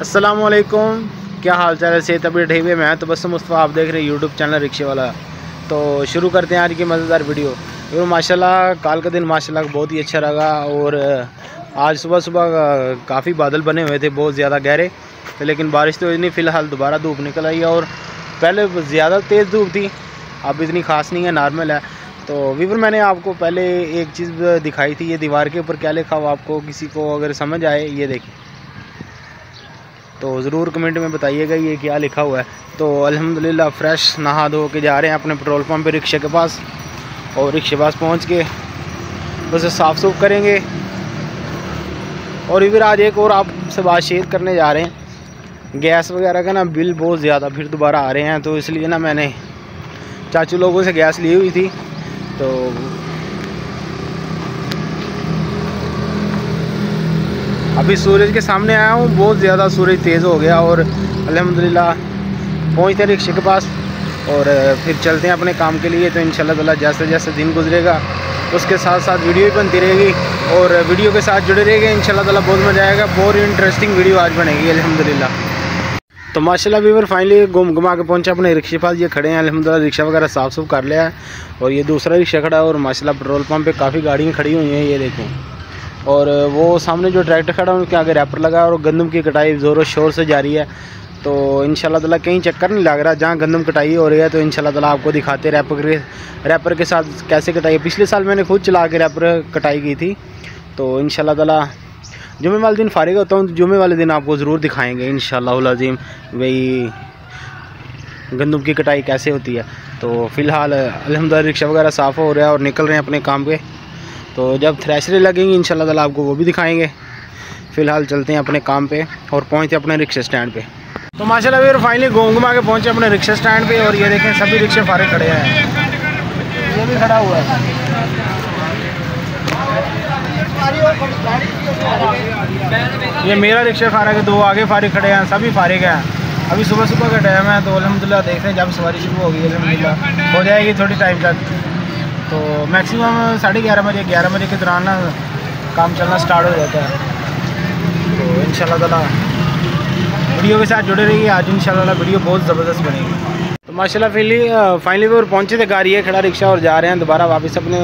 असलकुम क्या हाल चाल है? सेहत अभी ढे हुए मैं तो बस मुस्तफ़ा, आप देख रहे हैं यूट्यूब चैनल रिक्शे वाला। तो शुरू करते हैं आज की मज़ेदार वीडियो। तो माशाल्लाह, कल का दिन माशाल्लाह बहुत ही अच्छा लगा और आज सुबह सुबह काफ़ी बादल बने हुए थे, बहुत ज़्यादा गहरे। तो लेकिन बारिश तो इतनी, फ़िलहाल दोबारा धूप निकल आई है और पहले ज़्यादा तेज़ धूप थी, अब इतनी ख़ास नहीं है, नॉर्मल है। तो वीवर, मैंने आपको पहले एक चीज़ दिखाई थी, ये दीवार के ऊपर क्या लिखा हुआ, आपको किसी को अगर समझ आए, ये देखिए। तो ज़रूर कमेंट में बताइएगा ये क्या लिखा हुआ है। तो अल्हम्दुलिल्लाह, फ़्रेश, नहा धो के जा रहे हैं अपने पेट्रोल पंप पे रिक्शे के पास। और रिक्शे पास पहुँच के उसे साफ़ सूफ करेंगे। और इधर आज एक और आपसे बात शेयर करने जा रहे हैं। गैस वगैरह का ना बिल बहुत ज़्यादा, फिर दोबारा आ रहे हैं। तो इसलिए ना मैंने चाचू लोगों से गैस ली हुई थी। तो अभी सूरज के सामने आया हूँ, बहुत ज़्यादा सूरज तेज़ हो गया और अल्हम्दुलिल्लाह पहुँचते रिक्शे के पास और फिर चलते हैं अपने काम के लिए तो इन ताला जैसे जैसे दिन गुजरेगा, उसके साथ साथ वीडियो भी बनती रहेगी और वीडियो के साथ जुड़े रहेंगे इन ताला बहुत मज़ा आएगा, बहुत इंटरेस्टिंग वीडियो आज बनेगी अलहमदिल्ला तो माशाल्लाह वीवर फाइनली घूम घुमा के पहुँचे अपने रिक्शे पास, ये खड़े हैं अलहमदिल्ला रिक्शा वगैरह साफ़ सुफ कर लिया है और ये दूसरा रिक्शा खड़ा है और माशाल्लाह पेट्रोल पंप पे काफ़ी गाड़ियाँ खड़ी हुई हैं, ये देखें। और वो सामने जो ट्रैक्टर खड़ा है, उनके आगे रैपर लगा और गंदम की कटाई ज़ोरों शोर से जारी है। तो इन ताला कहीं चक्कर नहीं लग रहा, जहाँ गंदम कटाई हो रही है तो इन ताला आपको दिखाते रैपर के रैपर के साथ कैसे कटाई पिछले साल मैंने खुद चला के रैपर कटाई की थी तो इन ताला जुमे वाले दिन फारिग होता हूँ तो जुमे वाले दिन आपको ज़रूर दिखाएँगे इन शाजीम वही गंदम की कटाई कैसे होती है। तो फ़िलहाल अलहमद रिक्शा वगैरह साफ़ हो रहा है और निकल रहे हैं अपने काम पे तो जब थ्रेशरें लगेंगी इन ताला आपको वो भी दिखाएँगे। फ़िलहाल चलते हैं अपने काम पे और पहुँचते अपने रिक्शे स्टैंड पे। तो माशाल्लाह फिर फाइनली घूम के पहुँचे अपने रिक्शा स्टैंड पे और ये देखें, सभी रिक्शे फारे खड़े हैं। ये भी खड़ा हुआ है। ये मेरा रिक्शा फारा के दो, आगे फारे खड़े हैं, सभी फारे हैं। अभी सुबह सुबह का टाइम है तो अलहमदिल्ला देखते हैं, जब सवारी शुरू होगी अलहमदिल्ला हो जाएगी थोड़ी टाइम तक। मैक्सिमम साढ़े ग्यारह बजे ग्यारह बजे के दौरान ना काम चलना स्टार्ट हो जाता है। तो इन ताला वीडियो के साथ जुड़े रहिए। आज इन वीडियो बहुत ज़बरदस्त बनेगी। तो माशाल्लाह फिली फाइनली वो पहुँचे थे गाड़ी है खड़ा रिक्शा और जा रहे हैं। दोबारा वापस अपने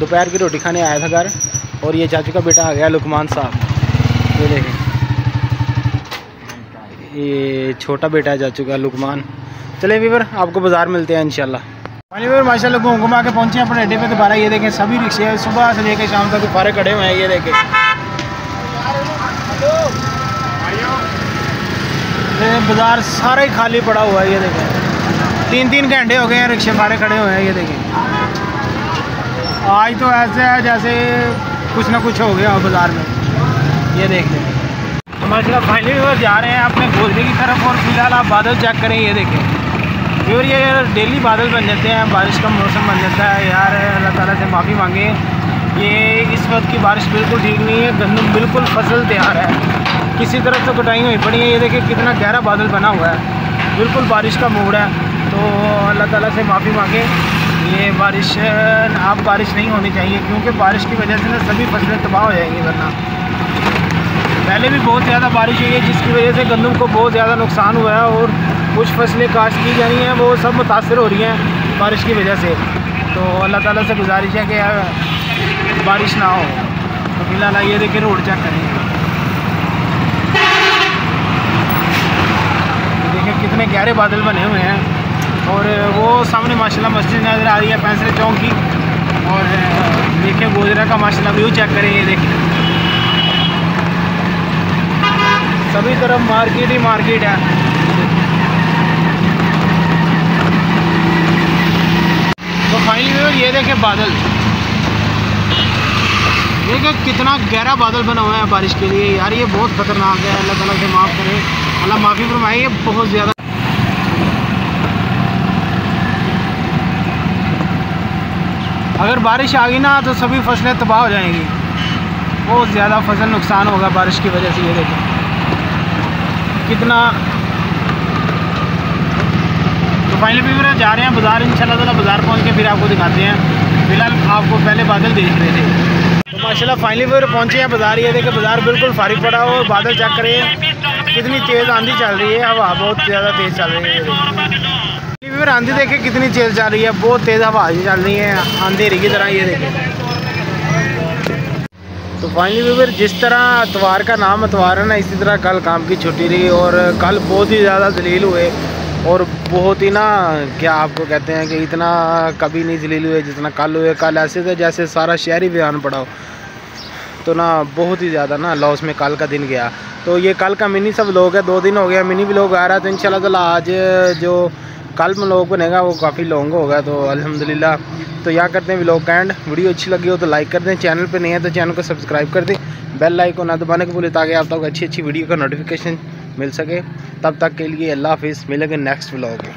दोपहर की रोटी खाने आया था घर। और ये चाचू का बेटा आ गया, लुकमान साहब। ये देखें। ये छोटा बेटा है चाचू का, लुकमान। चले वीवर आपको बाज़ार मिलते हैं इंशाल्लाह। पानी में माशाल्लाह घूम घुमा के पहुँचे अपने अड्डे पे दोबारा। ये देखें, सभी रिक्शे सुबह से लेकर शाम तक फारे खड़े हुए हैं, ये देखें। बाज़ार सारा ही खाली पड़ा हुआ है, ये देखें। तीन तीन घंटे हो गए हैं, रिक्शे फारे खड़े हुए हैं, ये देखें। आज तो ऐसे है जैसे कुछ ना कुछ हो गया बाज़ार में। ये देख माशा फाइनली जा रहे हैं अपने गोदरे की तरफ़ और फ़िलहाल आप बादल चेक करें, ये देखें। फिर ये यार डेली बादल बन जाते हैं, बारिश का मौसम बन जाता है यार, अल्लाह ताला से माफ़ी मांगे। ये इस वक्त की बारिश बिल्कुल ठीक नहीं है, गंदम बिल्कुल फ़सल तैयार है। किसी तरफ़ तो कटाई हुई पड़ी है, ये देखिए कितना गहरा बादल बना हुआ है। बिल्कुल बारिश का मूड है तो अल्लाह ताला से माफ़ी मांगे। ये बारिश, अब बारिश नहीं होनी चाहिए, क्योंकि बारिश की वजह से ना सभी फ़सलें तबाह हो जाएँगी वरना। पहले भी बहुत ज़्यादा बारिश हुई है, जिसकी वजह से गंदम को बहुत ज़्यादा नुकसान हुआ है, और कुछ फ़सलें काश्त की जा रही हैं, वो सब मुतासर हो रही हैं बारिश की वजह से। तो अल्लाह ताला से गुजारिश है कि बारिश ना हो। तो फ़िलहाल ये देखिए रोड चेक करें। देखिए कितने गहरे बादल बने हुए हैं। और वो सामने माशाल्लाह मस्जिद नज़र आ रही है पैंसरे चौक की। और देखिए गोजरा का माशाल्लाह व्यू चेक करें, ये देखिए सभी तरफ़ मार्केट ही मार्केट है। फाइनली ये देखें बादल। देखिए कितना गहरा बादल बना हुआ है बारिश के लिए। यार ये बहुत ख़तरनाक है, अल्लाह ताला से माफ़ करे। अल्लाह माफ़ी फरमाए, ये बहुत ज़्यादा अगर बारिश आ गई ना तो सभी फ़सलें तबाह हो जाएँगी। बहुत ज़्यादा फ़सल नुकसान होगा बारिश की वजह से, ये देखें। कितना फाइनली भी जा रहे हैं बाज़ार इन ताला बाज़ार पहुँच के फिर आपको दिखाते हैं। फ़िलहाल आपको पहले बादल देख रहे थे। तो माशाल्लाह फाइनली फिर पहुँचे हैं बाज़ार। ये देखे बाज़ार बिल्कुल फारिग पड़ा हो बादल चेक करें कितनी तेज़ आंधी चल रही है, हवा बहुत ज़्यादा तेज़ चल रही है। फिर आंधी देखे कितनी तेज़ चल रही है, बहुत तेज़ हवा चल रही है अंधेरी की तरह ये देखे तो फाइनली फिर जिस तरह अतवार का नाम अतवार है ना, इसी तरह कल काम की छुट्टी रही और कल बहुत ही ज़्यादा जलील हुए। और बहुत ही ना, क्या आपको कहते हैं कि इतना कभी नहीं जलील हुए, जितना कल हुए, कल ऐसे थे जैसे सारा शहर ही बयान पड़ा हो। तो ना, बहुत ही ज़्यादा ना लॉस में कल का दिन गया। तो ये कल का मिनी सब लोग है, दो दिन हो गया मिनी भी लोग आ रहा है तो इन ताला आज जो कल में लोग बनेगा, वो काफ़ी लॉन्ग होगा तो अल्हम्दुलिल्लाह। तो यहाँ करते हैं व्लॉग का एंड वीडियो अच्छी लगी हो तो लाइक कर दें चैनल पे नहीं है तो चैनल को सब्सक्राइब कर दें। बेल लाइक को ना दबाने को बोले ताकि आप तक अच्छी अच्छी वीडियो का नोटिफिकेशन मिल सके। तब तक के लिए अल्लाह हाफिज़ मिलेंगे नेक्स्ट ब्लॉग में।